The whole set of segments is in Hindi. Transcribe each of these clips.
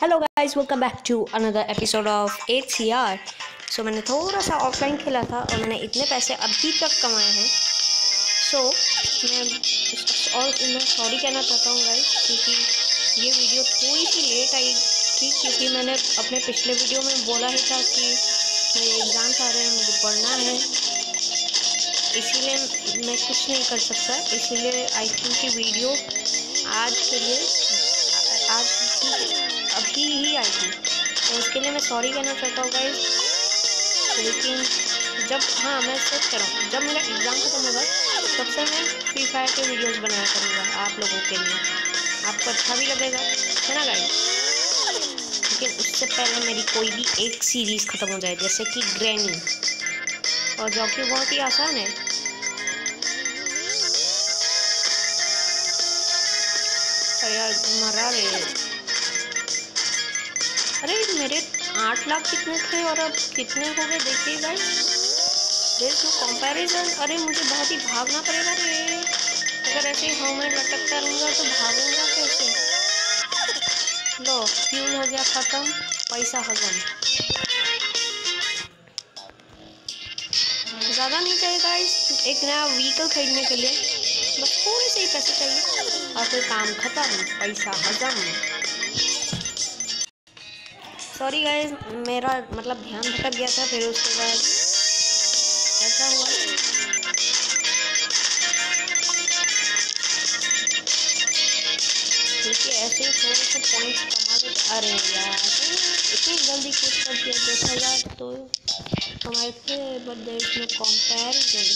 Hello guys welcome back to another episode of H C R so मैंने थोड़ा सा ऑफलाइन खेला था और मैंने इतने पैसे अभी तक कमाए हैं। सो so, मैं और मैं सॉरी कहना चाहता हूँ गाइस क्योंकि ये वीडियो थोड़ी सी लेट आई थी क्योंकि मैंने अपने पिछले वीडियो में बोला ही था कि मेरे एग्ज़ाम्स आ रहे हैं मुझे पढ़ना है। इसीलिए मैं कुछ नहीं कर सकता। इसीलिए आई थिंक कि वीडियो आज के लिए आज अभी ही आई थी। तो उसके लिए मैं सॉरी कहना चाहता हूँ गाइज़ लेकिन जब हाँ मैं सोच कर रहा हूँ, जब मेरा एग्ज़ाम खत्म होगा, तब से मैं फ्री फायर के वीडियोस बनाया करूँगा आप लोगों के लिए। आपको अच्छा भी लगेगा, है ना गाइज़ लेकिन उससे पहले मेरी कोई भी एक सीरीज़ ख़त्म हो जाए, जैसे कि ग्रैनी और जो कि बहुत ही आसान है। यार, मरा रे। अरे, मेरे आठ लाख कितने थे और अब कितने हो गए? देखिए गाइस देर कंपैरिजन अरे, मुझे बहुत ही भागना पड़ेगा रे। अगर ऐसे ही हाँ मैं लटकता रहूँगा तो भागूँगा कैसे? लो फ्यूल हो गया ख़त्म, पैसा हजम ज़्यादा नहीं चाहिए गाइस एक नया व्हीकल खरीदने के लिए। बस थोड़े से ही पैसे चाहिए। और फिर काम ख़त्म, पैसा हजम सॉरी गाइस मेरा मतलब ध्यान भटक गया था, फिर उसके बाद ऐसा हुआ। देखिए, ऐसे ही थोड़े से पॉइंट्स कमा देते अरे यार, इतनी जल्दी कुछ कर दिया, दस हज़ार तो हमारे थे but there is no comparison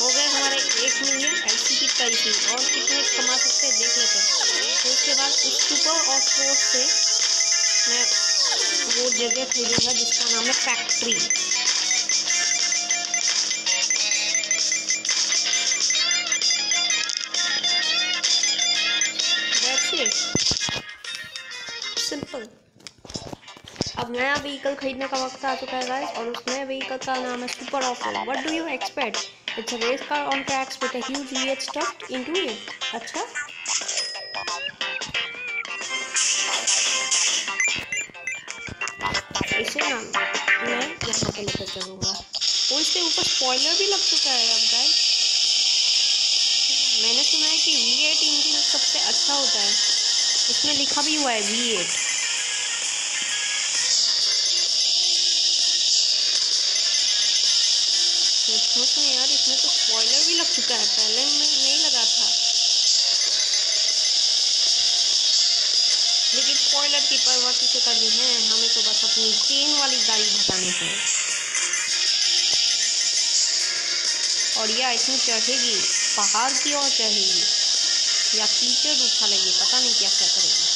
हो गए हमारे एक मिलियन ऐसी की तैसी और कितने कमा सकते हैं, देख लेते हैं। तो उसके बाद उस सुपर ऑफ़ रोड से मैं वो जगह खरीदूँगा जिसका नाम है फैक्ट्री। सिंपल अब नया व्हीकल खरीदने का वक्त आ चुका है गाइस और उस नए व्हीकल का नाम है super off what do you expect It's a race car on tracks with a huge V8 stuffed into it. अच्छा इसे ना, मैं यहाँ पे लेकर चलूँगा। और इसके ऊपर स्पॉइलर भी लग चुका है अब गाइस मैंने सुना है कि V8 इंजन सबसे अच्छा होता है। इसमें लिखा भी हुआ है V8 लग चुका है, पहले में नहीं लगा था। लेकिन स्पॉइलर की परवाह किसे करनी है, हमें तो बस अपनी चेन वाली गाड़ी भगानी है। और यह इतनी चढ़ेगी, पहाड़ की ओर चढ़ेगी, या कीचड़ उछालेगी पता नहीं क्या क्या करेगी।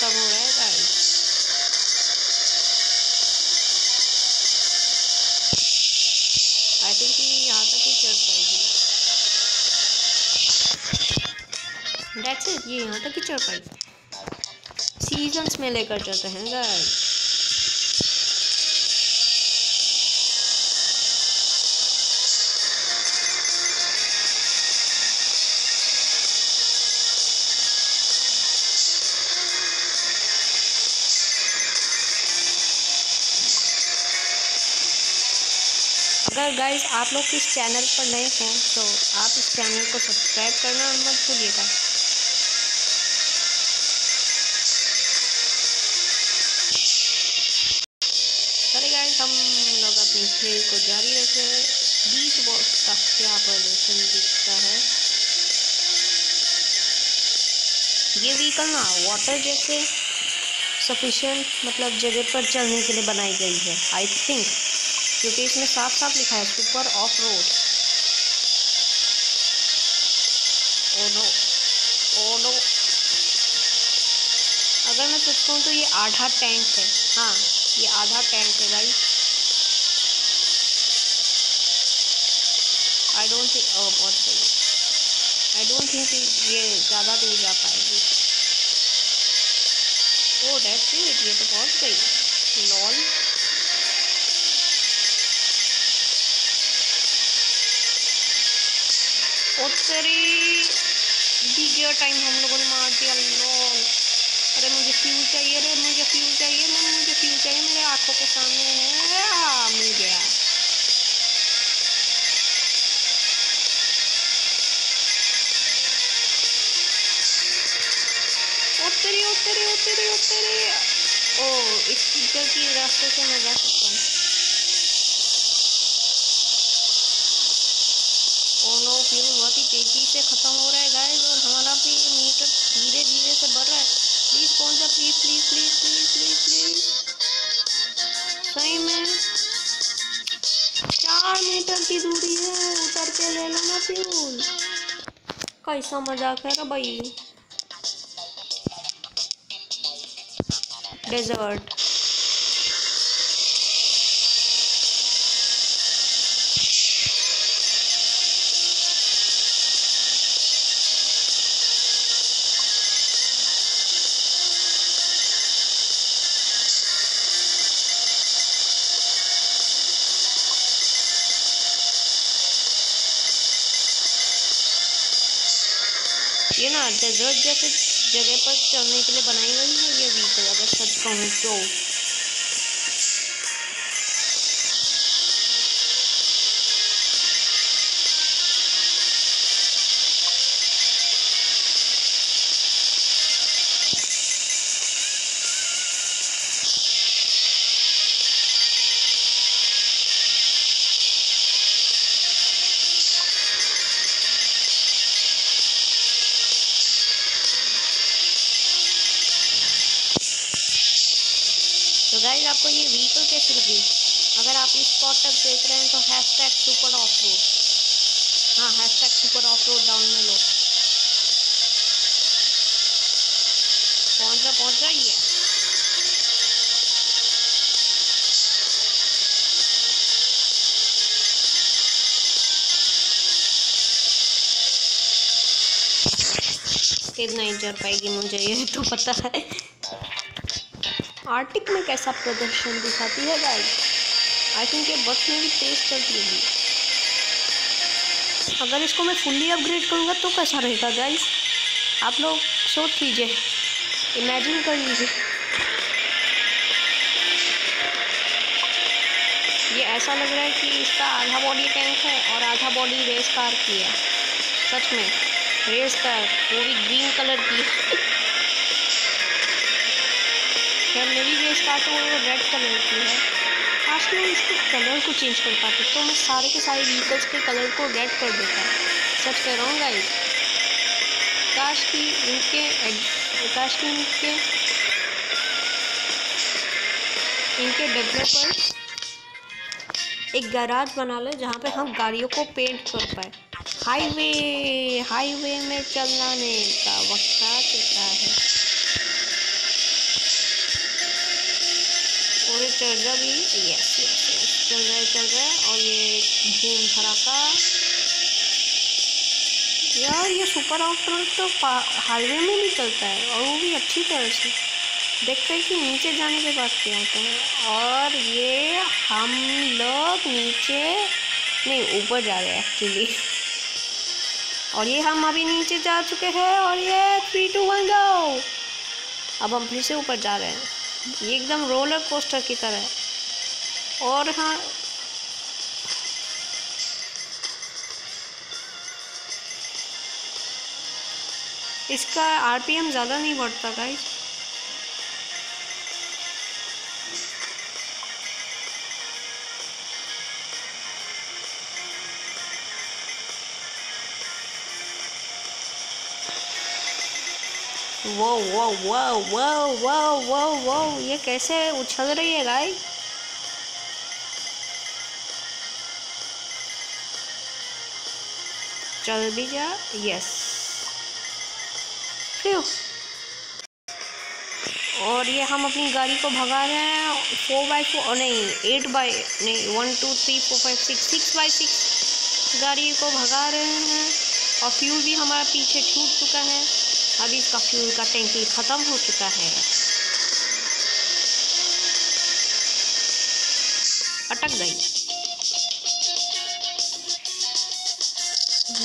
कम हो रहा है गाइस आई थिंक यहाँ तक ही चढ़ पाएगी। डेट्स इट ये यहाँ तक ही चढ़ पाएगी। सीजन्स में लेकर चलते हैं गाइस गाइस आप लोग इस चैनल पर नए हैं तो आप इस चैनल को सब्सक्राइब करना मत भूलिएगा। चलिए गाइस हम लोग अपनी खेल को जारी रखे। बीच बॉक्स का क्या प्रदर्शन दिखता है? ये व्हीकल ना वाटर जैसे सफिशिएंट मतलब जगह पर चलने के लिए बनाई गई है आई थिंक क्योंकि इसमें साफ़ साफ़ लिखा है, super off road. Oh no oh no अगर मैं सोच कहूँ तो ये आधा टैंक है। हाँ ये आधा टैंक है भाई। आई डोंट थिंक ओ बहुत सही। आई डोंट थिंक ये ज़्यादा दूर जा पाएगी। ओ डेट्स इट ये तो पहुँच गई लॉल तेरी गया टाइम हम लोगों ने मार दिया लॉन्ग अरे मुझे फ्यूल चाहिए, अरे मुझे फ्यूल चाहिए मैम मुझे फ्यूल चाहिए, मेरे आँखों के सामने है। मिल गया। ओ नो फ्यूल बहुत ही तेज़ी से ख़त्म हो रहा है गाइस और हमारा भी मीटर धीरे धीरे से बढ़ रहा है। प्लीज़ पहुँच जा please please please please please please सही में चार मीटर की दूरी है, उतर के ले लो ना फ्यूल कैसा मज़ाक है भाई। डेजर्ट ये ना डेजर्ट जैसे जगह पर चलने के लिए बनाई गई है, ये व्हीकल अगर सच कहूँ तो। तो गाइज़ आपको ये व्हीकल कैसी लगी अगर आप इस स्पॉट तक देख रहे हैं तो hashtag super off road हाँ hashtag super off road down में लो. पहुँच जा पहुँच जा ये ही चल पाएगी मुझे ये तो पता है. आर्टिक में कैसा प्रदर्शन दिखाती है गाइस? आई थिंक ये बस में भी तेज चलती होगी। अगर इसको मैं फुल्ली अपग्रेड करूँगा तो कैसा रहेगा गाइस? आप लोग सोच लीजिए। इमेजिन कर लीजिए। ये ऐसा लग रहा है कि इसका आधा बॉडी टैंक है और आधा बॉडी रेस कार की है। सच में रेस कार वो भी ग्रीन कलर की खैर मेरी रेस कार तो वो रेड कलर की है। काश मैं इसके कलर को चेंज कर पाती तो मैं सारे के सारे व्हीकल्स के कलर को रेड कर देता सच कह रहा हूँ गाइस काश कि इनके काश कि इनके इनके डेवलपर्स एक गैराज बना ले जहाँ पे हम गाड़ियों को पेंट कर पाए। हाईवे हाईवे में चलाने का वक्त आ चुका है। चल रहा भी यस यस यस चल रहा है चल रहा है और ये धूम धड़ाका यार, ये सुपर ऑफ़ रोड तो हाईवे में भी चलता है, और वो भी अच्छी तरह से। देखते हैं कि नीचे जाने के बाद क्या होता है। और ये हम लोग नीचे, नहीं, ऊपर जा रहे हैं एक्चुअली और ये हम अभी नीचे जा चुके हैं, और ये थ्री टू वन गो अब हम फिर से ऊपर जा रहे हैं। ये एकदम रोलर कोस्टर की तरह है। और हाँ इसका आरपीएम ज़्यादा नहीं बढ़ता गाइस वो वो वो वो वो वो ये कैसे उछल रही है गाय चल भी जा यस फिर और ये हम अपनी गाड़ी को भगा रहे हैं फोर बाई फोर नहीं एट बाई नहीं one two three four five six six by six गाड़ी को भगा रहे हैं। और फ्यूल भी हमारा पीछे छूट चुका है। अभी इसका फ्यूल का टैंकी ख़त्म हो चुका है। अटक गई।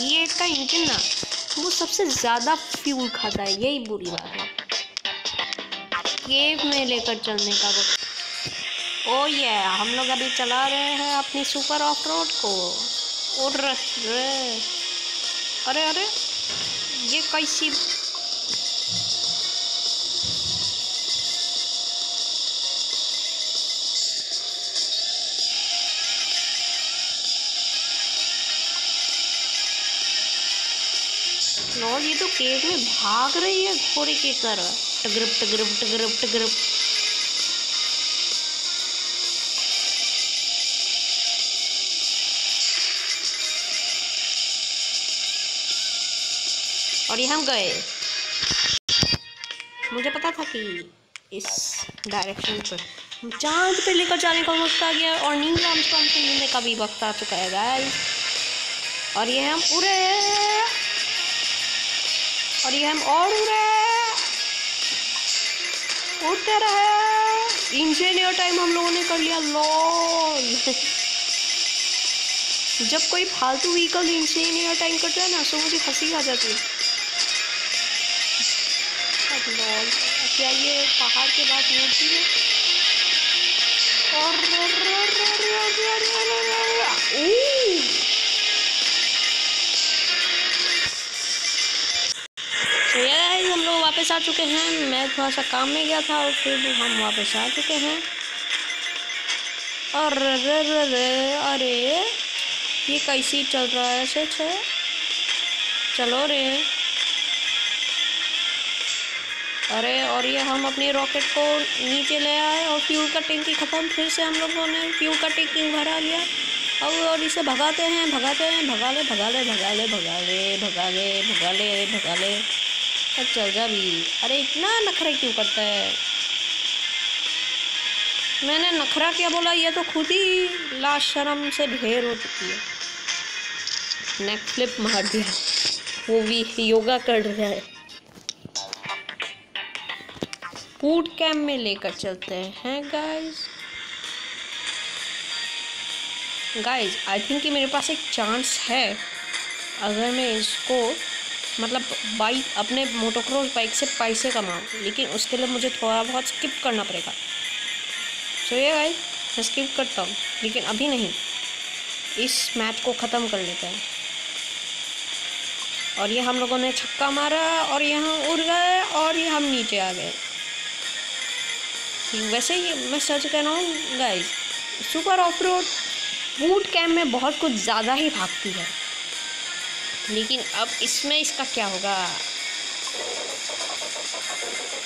ये का इंजन ना, वो सबसे ज़्यादा फ्यूल खाता है, यही बुरी बात है। केव में लेकर चलने का वक्त ओ ये, हम लोग अभी चला रहे हैं अपनी सुपर ऑफ़ रोड को उड़ रहे। अरे अरे, ये कैसी तो केक में भाग रही है घोड़े की तरह। टगरप टगरप टगरप टगरप। और ये हम गए। मुझे पता था कि इस डायरेक्शन पर चाँद पे लेकर जाने का वक्त आ गया और नील आर्मस्ट्रॉन्ग से मिलने का भी वक्त आ चुका है गाइस और ये हम उड़े और ये हम और उड़े उड़ते रहे इंजीनियर टाइम हम लोगों ने कर लिया लॉल जब कोई फालतू व्हीकल इंजीनियर टाइम करता है ना तो मुझे हँसी आ जाती है लॉल क्या ये पहाड़ के बाद मूर्ति है और वापस आ चुके हैं। मैं थोड़ा सा काम में गया था और फिर हम वापस आ चुके हैं। और रे रे रे अरे, ये कैसी चल रहा है? ऐसे छे चलो रे। अरे, और ये हम अपने रॉकेट को नीचे ले आए और फ्यूल का टैंकी ख़त्म। फिर से हम लोगों ने फ्यूल का टैंकी भरा लिया? अब और इसे भगाते हैं भगाते हैं, भगा ले भगा ले भगा ले भगा ले भगा ले भगा ले भगा ले। चल जा भी अरे इतना नखरा क्यों करता है? मैंने नखरा क्या बोला? ये तो खुद ही लाश शर्म से ढेर हो चुकी है। नेक फ्लिप मार दिया। वो भी योगा कर रहा है। फ़ूड कैम्प में लेकर चलते हैं गाइस गाइस आई थिंक कि मेरे पास एक चांस है। अगर मैं इसको मतलब बाइक अपने मोटोक्रॉस बाइक से पैसे कमाऊँ लेकिन उसके लिए मुझे थोड़ा बहुत स्किप करना पड़ेगा। सो ये गाइस मैं स्किप करता हूँ, लेकिन अभी नहीं। इस मैच को ख़त्म कर लेते हैं। और ये हम लोगों ने छक्का मारा, और यहाँ उड़ गए, और ये हम नीचे आ गए। वैसे ही मैं सच कह रहा हूँ guys super off road boot camp में बहुत कुछ ज़्यादा ही भागती है। लेकिन अब इसमें इसका क्या होगा?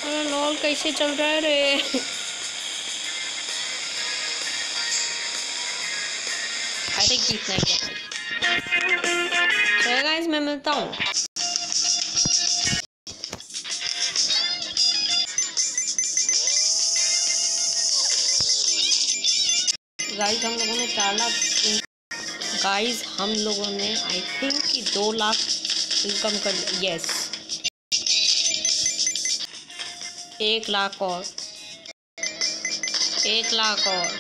अरे लॉल कैसे चल रहा है रे? अरे जीतना क्या गाइस मैं मिलता हूँ। गाइस हम लोगों ने चार लाख गाइस हम लोगों ने आई थिंक कि दो लाख इनकम कर यस एक लाख और। एक लाख और।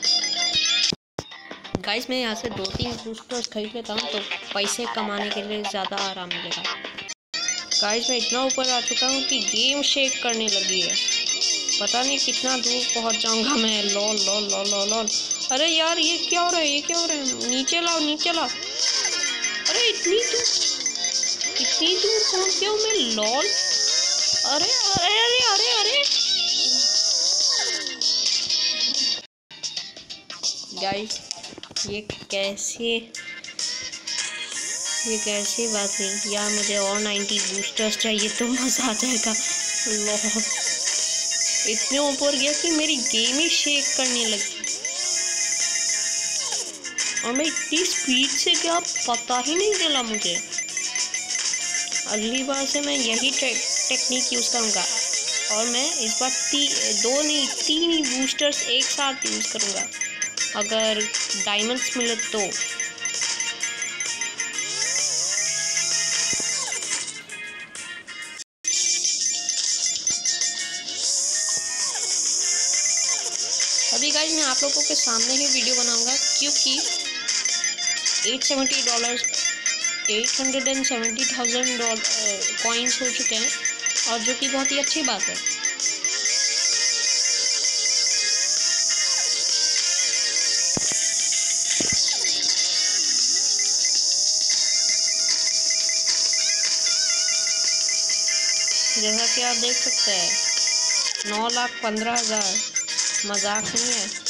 गाइस मैं यहाँ से दो तीन बूस्टर्स खरीद लेता हूँ तो पैसे कमाने के लिए ज़्यादा आराम मिलेगा। गाइस मैं इतना ऊपर आ चुका हूँ कि गेम शेक करने लगी है। पता नहीं कितना दूर पहुँच जाऊँगा मैं। Lol lol lol lol lol. अरे यार, ये क्या हो रहा है? ये क्या हो रहा है? नीचे लाओ नीचे लाओ। अरे इतनी दूर इतनी दूर पहुँच गया हूँ मैं, लॉल। अरे अरे अरे अरे अरे। गाइस ये कैसे, ये कैसी बात हुई यार, मुझे और नाइन्टी बूस्टर्स चाहिए तो मज़ा आ जाएगा। लॉर्ड इतने ऊपर गया कि मेरी गेम ही शेक करने लगी। और मैं इतनी स्पीड से क्या पता ही नहीं चला मुझे। अगली बार से मैं यही टेक्निक यूज़ करूँगा। और मैं इस बार ती दो नहीं, तीन ही बूस्टर्स एक साथ यूज़ करूँगा। अगर डायमंड्स मिले तो। के सामने ही वीडियो बनाऊँगा, क्योंकि eight seventy dollar eight hundred and seventy thousand coins हो चुके हैं, और जो कि बहुत ही अच्छी बात है। जैसा कि आप देख सकते हैं, नौ लाख पंद्रह हज़ार, मज़ाक नहीं है।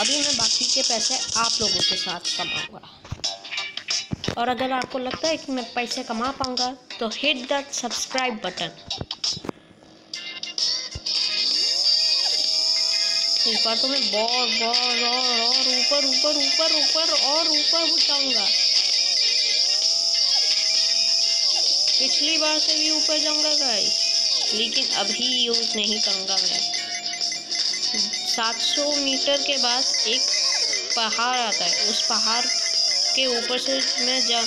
अभी मैं बाकी के पैसे आप लोगों के साथ कमाऊँगा। और अगर आपको लगता है कि मैं पैसे कमा पाऊँगा तो हिट द सब्सक्राइब बटन बार तो मैं बहुत बहुत, और और ऊपर ऊपर ऊपर ऊपर, और ऊपर उठाऊँगा पिछली बार से भी ऊपर जाऊँगा गाइस लेकिन अभी यूज़ नहीं करूँगा मैं। 700 मीटर के बाद एक पहाड़ आता है। उस पहाड़ के ऊपर से मैं जब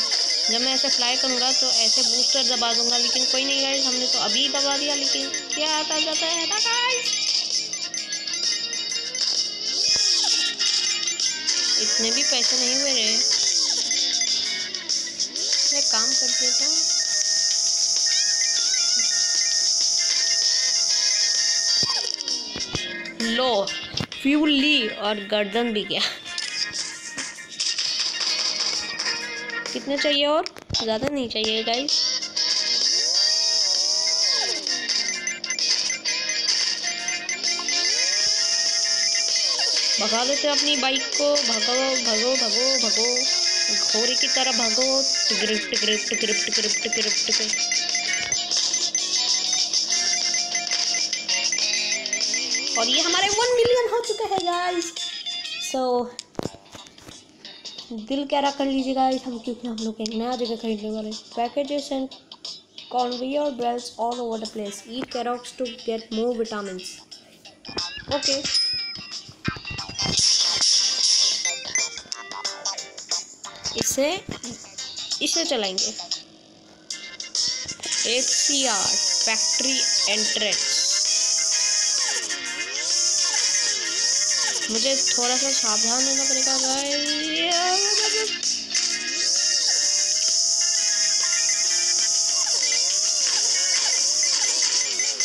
जब मैं ऐसे फ्लाई करूँगा तो ऐसे बूस्टर दबा दूँगा, लेकिन कोई नहीं गाइस हमने तो अभी दबा दिया, लेकिन क्या आता जाता है ना गाइस इतने भी पैसे नहीं हुए रहे मैं काम कर देता हूँ। लो। फ्यूल ली और गर्दन भी गया। कितने चाहिए और? ज़्यादा नहीं चाहिए गाइस भगा देते अपनी बाइक को। भगो भगो भगो भगो घोड़े की तरह भगो। टिग्रिप्ट टिग्रिप्ट टिग्रिप्ट टिग्रिप्ट टिग्रिप्ट और ये हमारे हो गाइस सो दिल कह कर लीजिए गाइस हम क्योंकि हम लोग एक नया जगह खरीदने वाले packages and conveyor belts all over the place. Eat carrots to get more vitamins. Okay. इसे इसे चलाएँगे. H C R factory entrance मुझे थोड़ा सा सावधान रहना पड़ेगा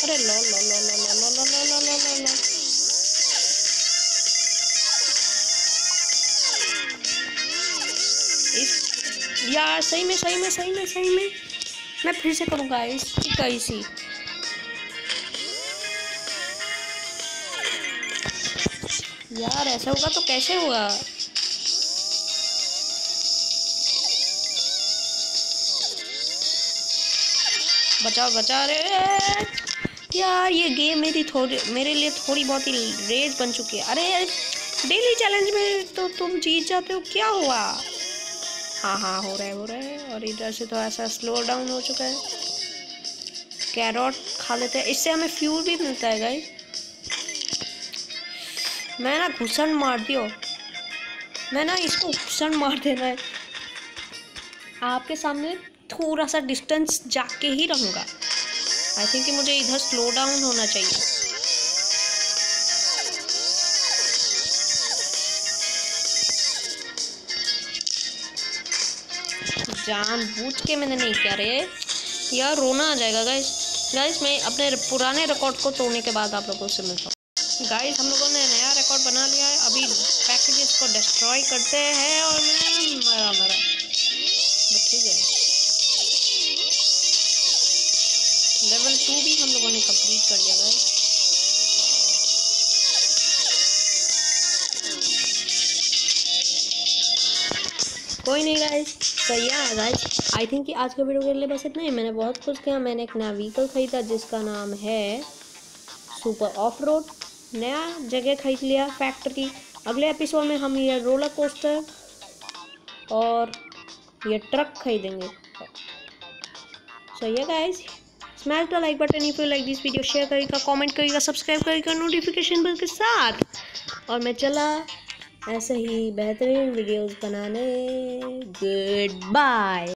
अरे लो लो लो लो लो लो लो लो लो लो लो लो यार सही में सही में सही में सही में मैं फिर से करूँगा इस कैसी यार, ऐसा होगा तो कैसे होगा? बचाओ बचा रे यार, ये गेम मेरी थोड़ी, मेरे लिए थोड़ी बहुत ही रेज बन चुकी है। अरे डेली चैलेंज में तो तुम जीत जाते हो, क्या हुआ? हाँ हाँ हो रहा है, हो रहा है। और इधर से तो ऐसा स्लो डाउन हो चुका है। कैरोट खा लेते हैं। इससे हमें फ्यूल भी मिलता है गाइस मैं ना घुसन मार दियो। मैं ना इसको घुसन मार देना है। आपके सामने थोड़ा सा डिस्टेंस जाके ही रहूँगा। आई थिंक मुझे इधर स्लो डाउन होना चाहिए। जान बूझ के मैंने नहीं किया रे। यार रोना आ जाएगा गाइस गाइस मैं अपने पुराने रिकॉर्ड को तोड़ने के बाद आप लोगों से मिलता हूँ। गाइस हम लोगों ने रिकॉर्ड बना लिया है। अभी पैकेजेस को डिस्ट्रॉय करते हैं और मैं मरा मरा ठीक है। डिलीट कर दिया गाइस कोई नहीं गाइस तो या गाइस आई थिंक कि आज के वीडियो के लिए बस इतना ही। मैंने बहुत कुछ किया। मैंने एक नया व्हीकल खरीदा जिसका नाम है सुपर ऑफ़ रोड नया जगह खरीद लिया फैक्ट्री अगले एपिसोड में हम ये रोलर कोस्टर और ये ट्रक खरीदेंगे। सो ये guys smash the like button if you like this video share करेगा कमेंट करेगा सब्सक्राइब करेगा नोटिफिकेशन बिल के साथ। और मैं चला ऐसे ही बेहतरीन वीडियोस बनाने। Good bye